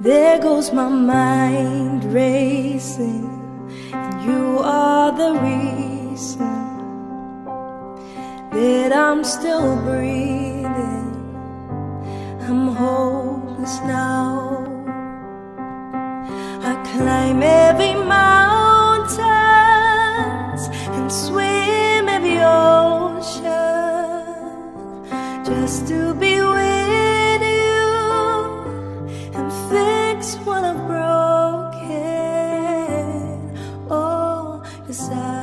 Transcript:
There goes my mind racing, and you are the reason that I'm still breathing. I'm hopeless now. I climb every mountain and swim every ocean just to be inside.